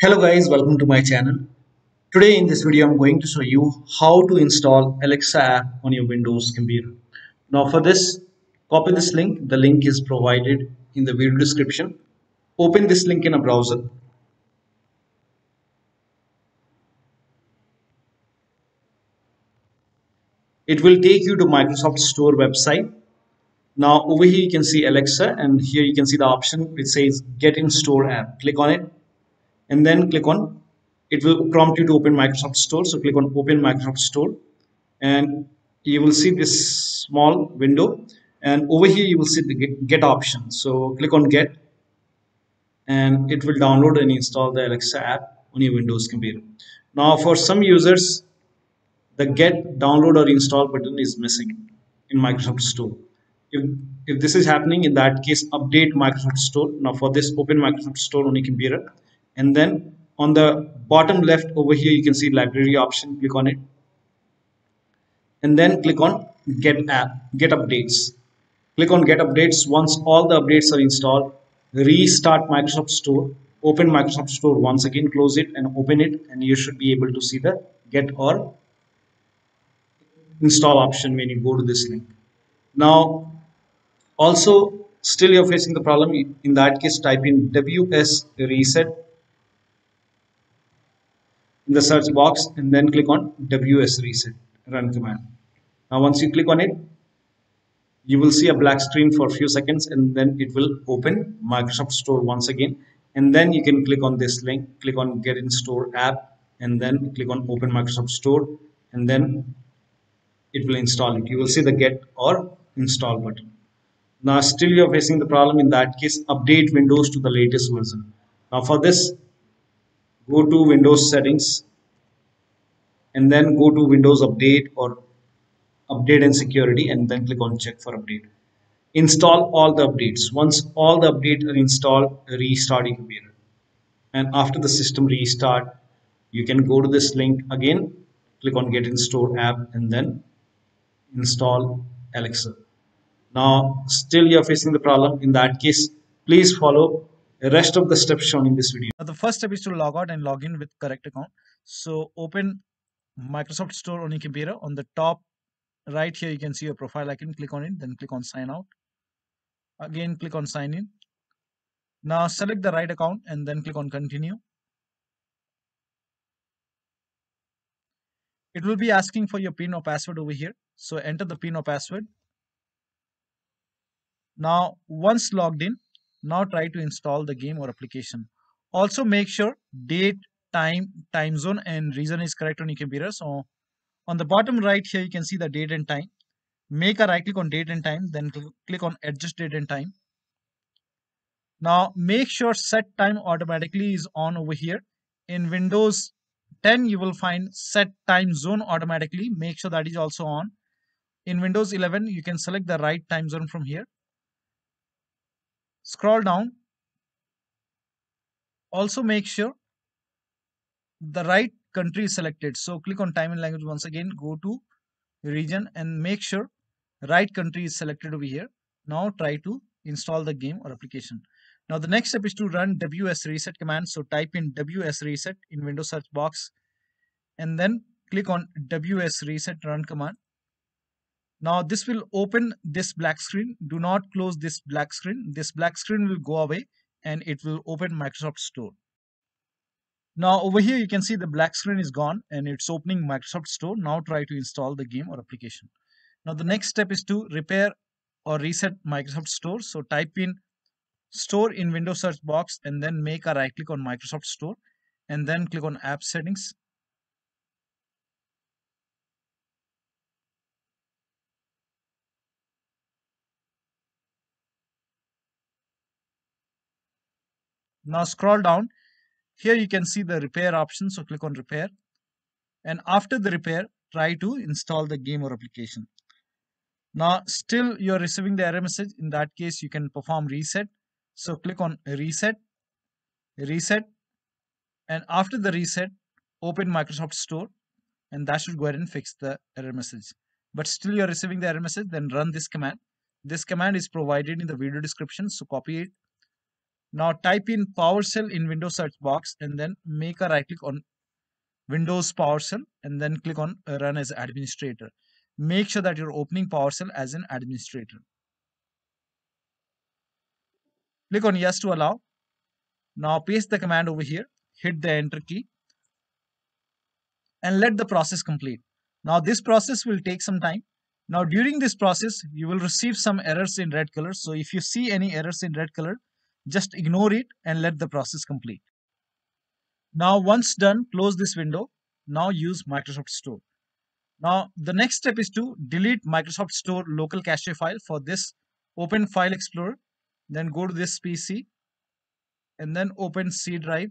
Hello guys, welcome to my channel. Today in this video I'm going to show you how to install Alexa app on your Windows computer. Now for this, copy this link. The link is provided in the video description. Open this link in a browser. It will take you to Microsoft Store website. Now over here you can see Alexa and here you can see the option which says get in store app. Click on it and then click on it will prompt you to open Microsoft Store. So click on open Microsoft Store and you will see this small window and over here you will see the get, option. So click on get and it will download and install the Alexa app on your Windows computer. Now for some users the get download or install button is missing in Microsoft Store. If, if this is happening in that case update Microsoft Store. Now for this open Microsoft Store on your computer and then on the bottom left over here you can see library option click on it. And then click on get app get updates. Click on get updates. Once all the updates are installed restart microsoft store open microsoft store once again close it and open it and you should be able to see the get or install option when you go to this link. Now also still you're facing the problem. In that case type in ws reset in the search box and then click on ws reset run command. Now once you click on it you will see a black screen for a few seconds and then it will open microsoft store once again. And then you can click on this link click on get in store app and then click on open microsoft store and then it will install it. You will see the get or install button. Now still you're facing the problem. In that case update windows to the latest version. Now for this go to Windows settings and then go to Windows update or update and security and then click on check for update. Install all the updates. Once all the updates are installed restart your computer. And after the system restart you can go to this link again click on get in store app and then install Alexa. Now still you're facing the problem. In that case please follow rest of the steps shown in this video. Now the first step is to log out and log in with correct account. So open Microsoft Store on your computer. On the top right here, you can see your profile icon. Click on it, then click on sign out. Again, click on sign in. Now select the right account and then click on continue. It will be asking for your PIN or password over here. So enter the PIN or password. Now once logged in, now try to install the game or application. Also make sure date, time, time zone and region is correct on your computer. So on the bottom right here you can see the date and time. Make a right click on date and time then cl click on adjust date and time. Now make sure set time automatically is on over here. In Windows 10 you will find set time zone automatically. Make sure that is also on. In Windows 11 you can select the right time zone from here scroll down. Also make sure the right country is selected. So click on time and language once again. Go to region and make sure right country is selected over here. Now try to install the game or application. Now the next step is to run ws reset command. So type in ws reset in windows search box and then click on ws reset run command now this will open this black screen. Do not close this black screen. This black screen will go away and it will open Microsoft Store. Now over here you can see the black screen is gone and it's opening Microsoft Store. Now try to install the game or application. Now the next step is to repair or reset Microsoft Store. So type in store in Windows search box and then make a right click on Microsoft Store and then click on app settings Now scroll down. Here you can see the repair option. So click on repair. And after the repair, try to install the game or application. Now still you're receiving the error message. In that case, you can perform reset. So click on reset, reset. And after the reset, open Microsoft Store and that should go ahead and fix the error message. But still you're receiving the error message, then run this command. This command is provided in the video description. So copy it Now type in PowerShell in Windows search box and then make a right click on Windows PowerShell and then click on Run as Administrator. Make sure that you're opening PowerShell as an administrator. Click on Yes to allow. Now paste the command over here, hit the Enter key and let the process complete. Now this process will take some time. Now during this process, you will receive some errors in red color. So if you see any errors in red color, just ignore it and let the process complete. Now once done, close this window. Now use Microsoft Store. Now the next step is to delete Microsoft Store local cache file. For this, open File Explorer, then go to this PC and then open C drive.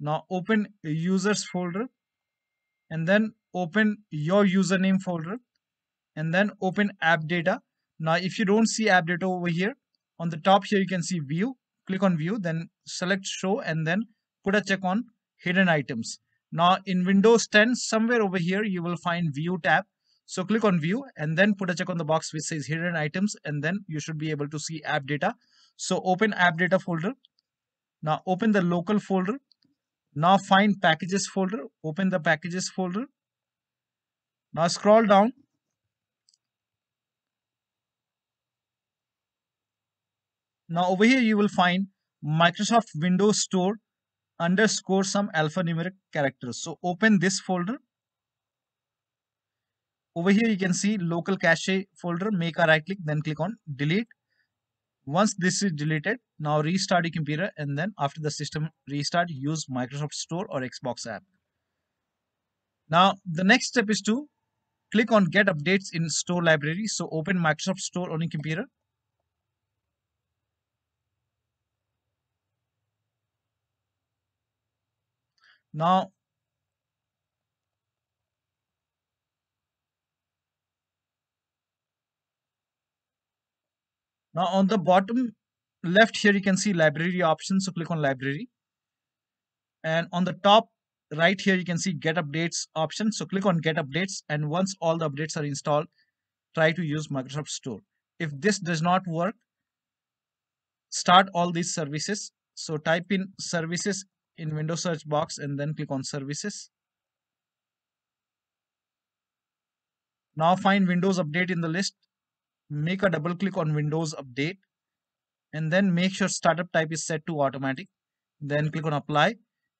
Now open users folder and then open your username folder and then open app data. Now if you don't see app data over here, on the top here you can see view click on view then select show and then put a check on hidden items. Now in windows 10 somewhere over here you will find view tab. So click on view and then put a check on the box which says hidden items and then you should be able to see app data. So open app data folder. Now open the local folder. Now find packages folder. Open the packages folder. Now scroll down Now over here you will find Microsoft Windows Store underscore some alphanumeric characters. So open this folder. Over here you can see local cache folder, make a right click, then click on delete. Once this is deleted, now restart your computer and then after the system restart, use Microsoft Store or Xbox app. Now the next step is to click on get updates in store library. So open Microsoft Store on your computer Now, now on the bottom left here, you can see library options. So click on library. And on the top right here, you can see get updates option. So click on get updates. And once all the updates are installed, try to use Microsoft Store. If this does not work, start all these services. So type in services in Windows search box and then click on services. Now find Windows Update in the list. Make a double click on Windows Update and then make sure startup type is set to automatic. Then click on apply.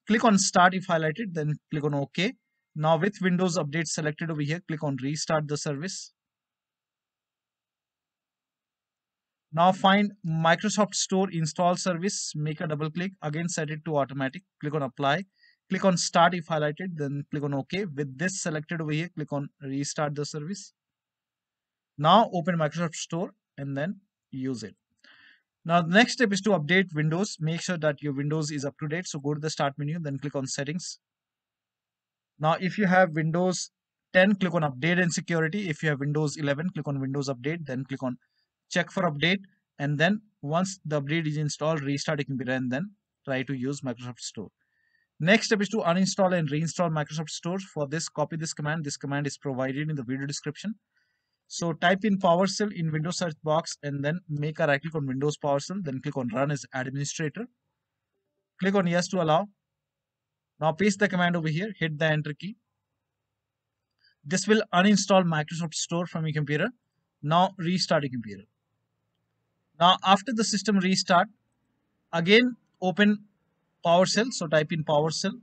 Click on start if highlighted, then click on OK. Now with Windows Update selected over here, click on restart the service. Now find Microsoft Store install service, make a double click, again set it to automatic, click on apply, click on start if highlighted, then click on OK. With this selected over here, click on restart the service. Now open Microsoft Store and then use it. Now the next step is to update Windows. Make sure that your Windows is up to date. So go to the start menu, then click on settings. Now if you have Windows 10, click on update and security. If you have Windows 11, click on Windows update, then click on check for update and then once the update is installed restart your computer and then try to use Microsoft Store. Next step is to uninstall and reinstall Microsoft Store. For this, copy this command. This command is provided in the video description. So type in PowerShell in Windows search box and then make a right click on Windows PowerShell. Then click on Run as Administrator. Click on Yes to allow. Now paste the command over here. Hit the Enter key. This will uninstall Microsoft Store from your computer. Now restart your computer. Now after the system restart, again open PowerShell. So type in PowerShell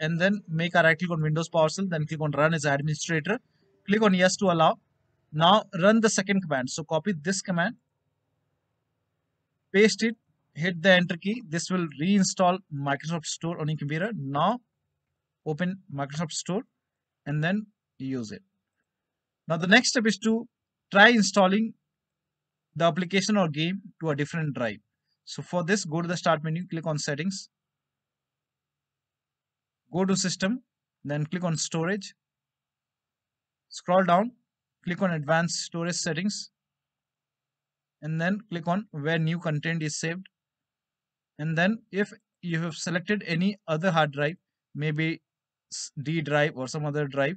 and then make a right click on Windows PowerShell. Then click on Run as Administrator. Click on Yes to allow. Now run the second command. So copy this command, paste it, hit the Enter key. This will reinstall Microsoft Store on your computer. Now open Microsoft Store and then use it. Now the next step is to try installing the application or game to a different drive. So for this, go to the start menu, click on settings, go to system, then click on storage, scroll down, click on advanced storage settings, and then click on where new content is saved. And then if you have selected any other hard drive, maybe D drive or some other drive,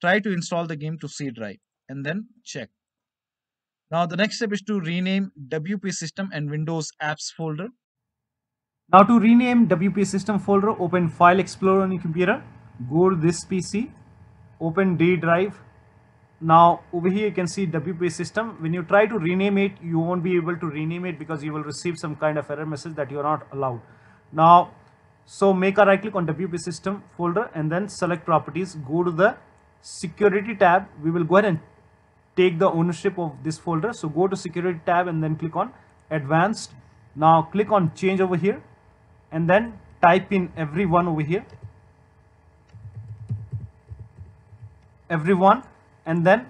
try to install the game to C drive and then check. Now the next step is to rename WP system and Windows apps folder. Now to rename WP system folder, open File Explorer on your computer, go to this PC, open D drive. Now over here you can see WP system. When you try to rename it, you won't be able to rename it because you will receive some kind of error message that you are not allowed. Now, so make a right click on WP system folder and then select properties, go to the security tab. We will go ahead and take the ownership of this folder. So go to security tab and then click on advanced. Now click on change over here and then type in everyone over here. Everyone and then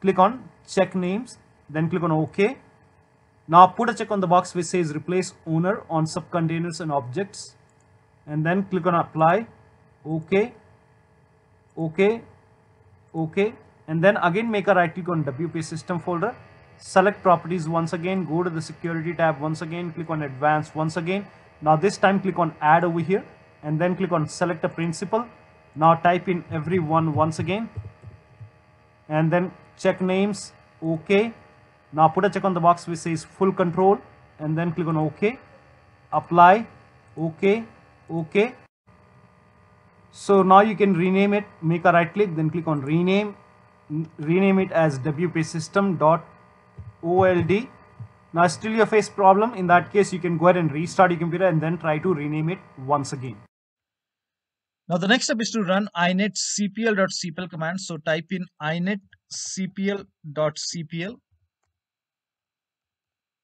click on check names then click on OK. Now put a check on the box which says replace owner on subcontainers and objects and then click on apply OK OK OK and then again make a right click on WP system folder. Select properties once again. Go to the security tab once again. Click on advanced once again. Now this time click on add over here and then click on select a principal. Now type in everyone once again. And then check names. Okay now put a check on the box which says full control and then click on ok. Apply. Okay okay so now you can rename it. Make a right click then click on rename rename it as wp system dot old now still you face problem. In that case you can go ahead and restart your computer and then try to rename it once again. Now the next step is to run inetcpl.cpl command. So type in inetcpl.cpl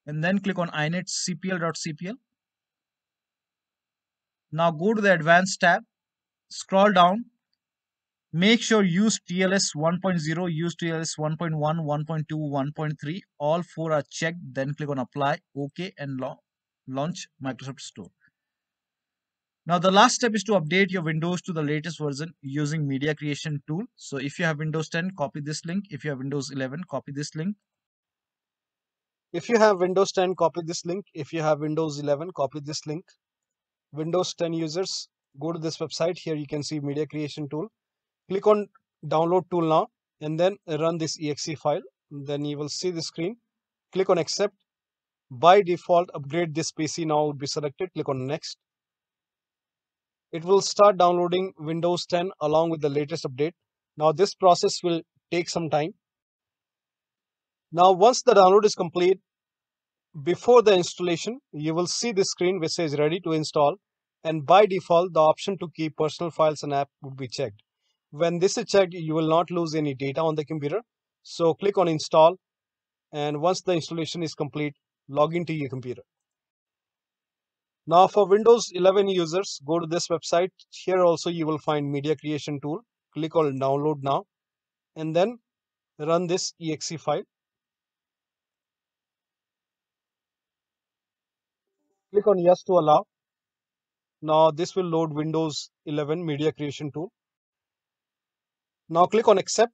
and then click on inetcpl.cpl now go to the advanced tab scroll down Make sure use TLS 1.0, use TLS 1.1, 1.2, 1.3. All four are checked. Then click on apply, OK, and launch Microsoft Store. Now the last step is to update your Windows to the latest version using Media Creation tool. So if you have Windows 10, copy this link. If you have Windows 11, copy this link. If you have Windows 10, copy this link. If you have Windows 11, copy this link. Windows 10 users, go to this website. Here you can see Media Creation tool click on download tool now and then run this exe file. Then you will see the screen. Click on accept. By default upgrade this pc now would be selected. Click on next. It will start downloading windows 10 along with the latest update. Now this process will take some time. Now once the download is complete before the installation you will see the screen which says ready to install. And by default the option to keep personal files and app would be checked when this is checked, you will not lose any data on the computer. So click on install and once the installation is complete, log into your computer. Now for Windows 11 users, go to this website. Here also you will find media creation tool. Click on download now and then run this exe file. Click on yes to allow. Now this will load Windows 11 media creation tool. Now click on accept.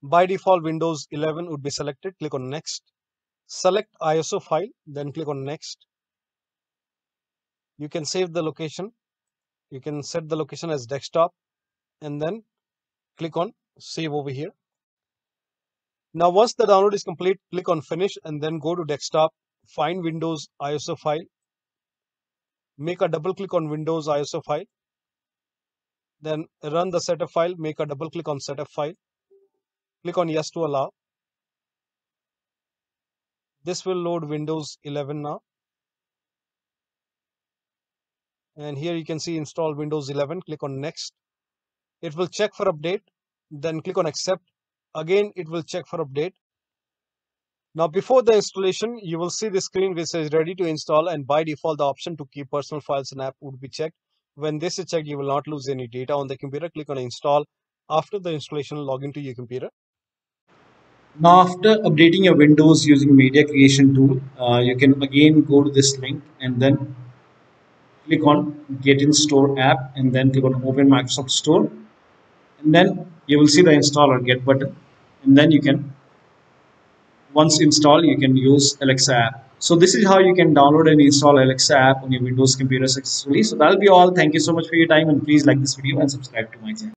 By default Windows 11 would be selected. Click on next. Select ISO file then click on next. You can save the location. You can set the location as desktop and then click on save over here. Now once the download is complete click on finish and then go to desktop find Windows ISO file. Make a double click on Windows ISO file then run the setup file, make a double click on setup file. Click on yes to allow. This will load Windows 11 now. And here you can see install Windows 11. Click on next. It will check for update. Then click on accept. Again, it will check for update. Now before the installation, you will see the screen which says ready to install and by default the option to keep personal files and app would be checked. When this is checked, you will not lose any data on the computer. Click on install. After the installation, log into your computer. Now after updating your Windows using media creation tool, uh, you can again go to this link and then click on get in store app and then click on open Microsoft Store and then you will see the install or get button and then you can once installed you can use Alexa app so this is how you can download and install Alexa app on your Windows computer successfully. So that'll be all. Thank you so much for your time and please like this video and subscribe to my channel.